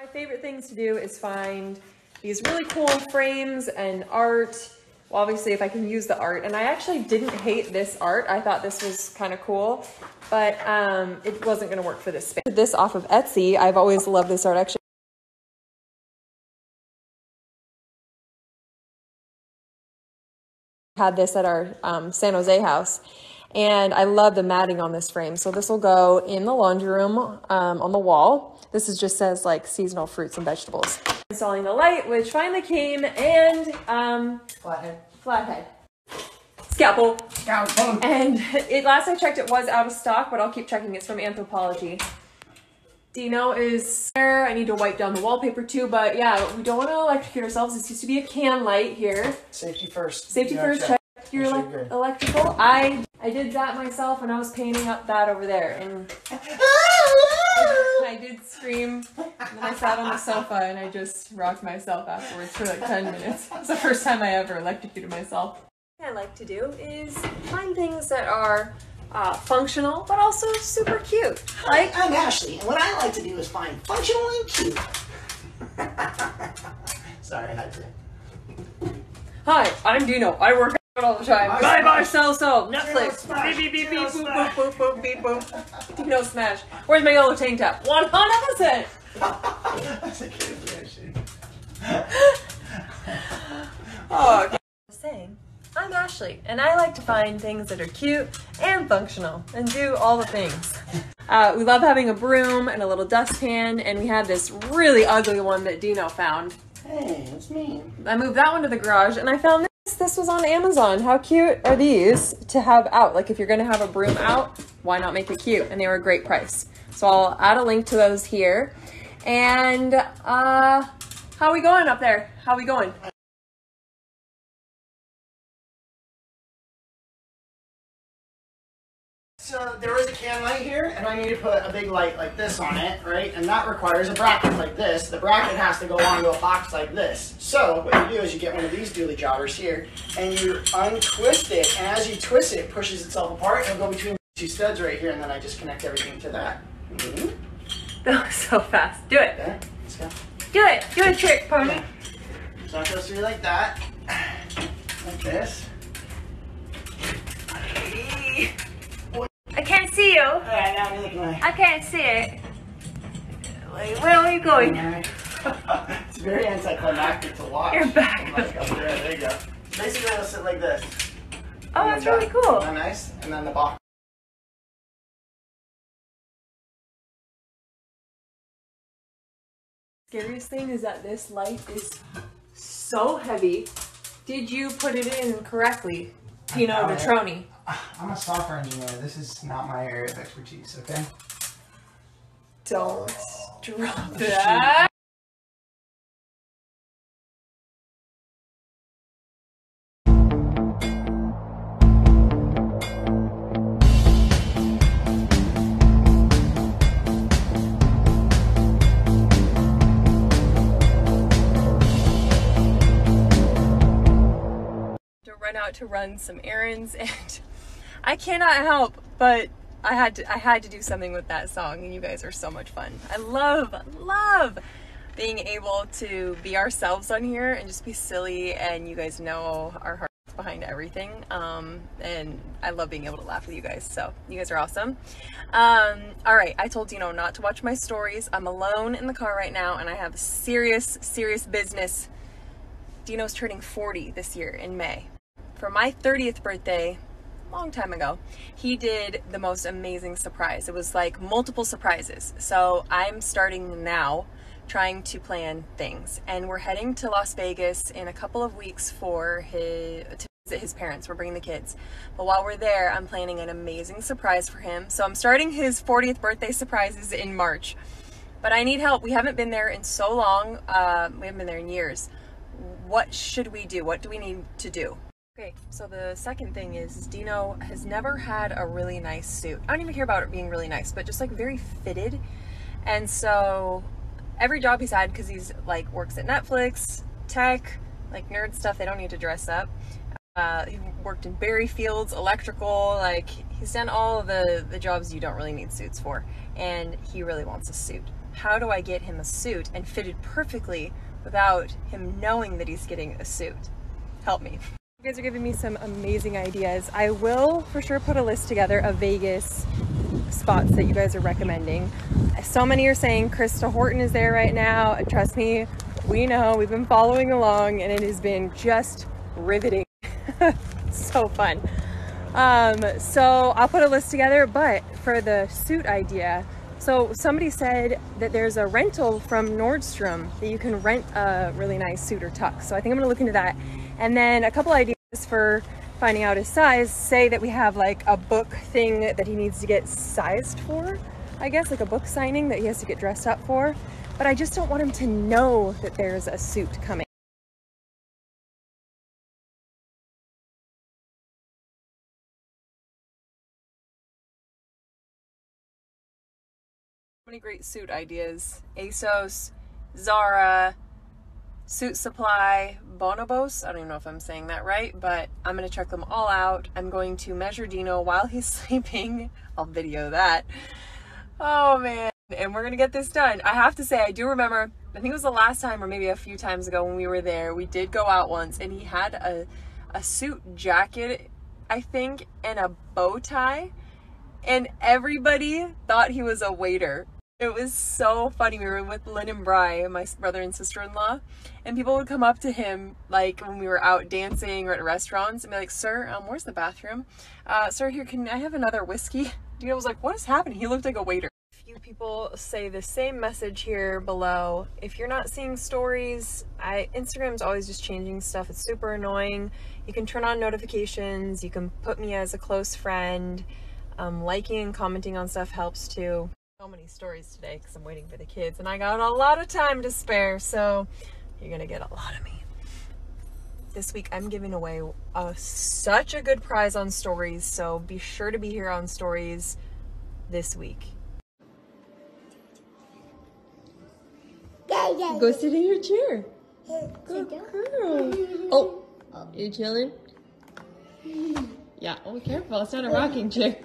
My favorite things to do is find these really cool frames and art. Well, obviously, if I can use the art, and I actually didn't hate this art. I thought this was kind of cool, but um, it wasn't going to work for this space. This off of Etsy. I've always loved this art. Actually, had this at our um, San Jose house. And I love the matting on this frame. So this will go in the laundry room um, on the wall. This is just says like seasonal fruits and vegetables. Installing the light, which finally came, and um, Flathead. flathead. Scalpel. Scalpel. And it last I checked, it was out of stock, but I'll keep checking. It's from Anthropologie. Dino is there. I need to wipe down the wallpaper too, but yeah, we don't want to electrocute ourselves. This used to be a can light here. Safety first. Safety first, check. Check your Make elec- electrical. I I did that myself when I was painting up that over there, and I did scream. And then I sat on the sofa and I just rocked myself afterwards for like ten minutes. It's the first time I ever electrocuted myself. What I like to do is find things that are uh, functional but also super cute. Like I'm Ashley, and what I like to do is find functional and cute. Sorry, I had to. Hi, I'm Dino. I work out all the time. Buy, smash. sell, sell. Netflix. Beep, beep, beep, beep, boop, smash. boop, boop, beep, boop. Dino smash. Where's my yellow tank top? 100%. That's a good version. Oh, saying, I'm Ashley, and I like to find things that are cute and functional and do all the things. Uh, we love having a broom and a little dustpan, and we had this really ugly one that Dino found. Hey, it's me. I moved that one to the garage, and I found this. This was on Amazon. How cute are these to have out? Like, if you're gonna have a broom out, why not make it cute? And they were a great price. So I'll add a link to those here. And uh, how we going up there? How we going? So there is a can light here, and I need to put a big light like this on it, right? And that requires a bracket like this. The bracket has to go onto a box like this. So what you do is you get one of these dually jobbers here, and you untwist it. And as you twist it, it pushes itself apart. It'll go between two studs right here, and then I just connect everything to that. Mhm. That was so fast. Do it. Okay, let's go. Do it. Do a trick, pony. So it goes through like that, like this. I can't see you. All right, now I'm. I can't see it. Wait, where are you going? it's very anticlimactic to watch. You're back. Like, oh, up there, there you go. Basically, it'll sit like this. Oh, And that's uh, really that- cool. Isn't that nice? And then the box. Scariest thing is that this light is so heavy. Did you put it in correctly, Pino found it. Petrone? I'm a software engineer. This is not my area of expertise, okay? Don't drop that. Out to run some errands and I cannot help but I had to I had to do something with that song and you guys are so much fun. I love love being able to be ourselves on here and just be silly and you guys know our hearts behind everything. Um, and I love being able to laugh with you guys. So you guys are awesome. Um, all right, I told Dino not to watch my stories. I'm alone in the car right now and I have serious serious business. Dino's turning 40 this year in May. For my 30th birthday, long time ago, he did the most amazing surprise. It was like multiple surprises. So I'm starting now trying to plan things. And we're heading to Las Vegas in a couple of weeks for his to visit his parents. We're bringing the kids. But while we're there, I'm planning an amazing surprise for him. So I'm starting his 40th birthday surprises in March. But I need help. We haven't been there in so long. Uh, we haven't been there in years. What should we do? What do we need to do? Okay, so the second thing is, Dino has never had a really nice suit. I don't even care about it being really nice, but just like very fitted. And so every job he's had, because he's like works at Netflix, tech, like nerd stuff, they don't need to dress up. Uh, he worked in berry fields, electrical, like he's done all the, the jobs you don't really need suits for. And he really wants a suit. how do I get him a suit and fitted perfectly without him knowing that he's getting a suit? Help me. You guys are giving me some amazing ideas. I will for sure put a list together of Vegas spots that you guys are recommending. So many are saying Krista Horton is there right now. Trust me, we know, we've been following along and it has been just riveting. so fun. Um, so I'll put a list together, but for the suit idea, so somebody said that there's a rental from Nordstrom that you can rent a really nice suit or tux. So I think I'm gonna look into that. And then a couple ideas for finding out his size say that we have like a book thing that he needs to get sized for, I guess, like a book signing that he has to get dressed up for. But I just don't want him to know that there's a suit coming. many great suit ideas. ASOS, Zara, Suit Supply, Bonobos. I don't even know if I'm saying that right, but I'm going to check them all out. I'm going to measure Dino while he's sleeping. I'll video that. Oh man. And we're going to get this done. I have to say, I do remember, I think it was the last time or maybe a few times ago when we were there, we did go out once and he had a, a suit jacket, I think, and a bow tie. And everybody thought he was a waiter it was so funny. We were with Lynn and Bry, my brother and sister in law, and people would come up to him like when we were out dancing or at restaurants and be like, "Sir, um, where's the bathroom? Uh, sir, here, can I have another whiskey?" Dino was like, "What is happening?" He looked like a waiter. A few people say the same message here below. If you're not seeing stories, I Instagram's always just changing stuff. It's super annoying. You can turn on notifications. You can put me as a close friend. Um, liking and commenting on stuff helps too so many stories today because I'm waiting for the kids and I got a lot of time to spare, so you're gonna get a lot of me. This week I'm giving away a, such a good prize on stories, so be sure to be here on stories this week. Go sit in your chair. Good girl. Oh, you chilling? Yeah. Oh, careful. It's not a rocking chair.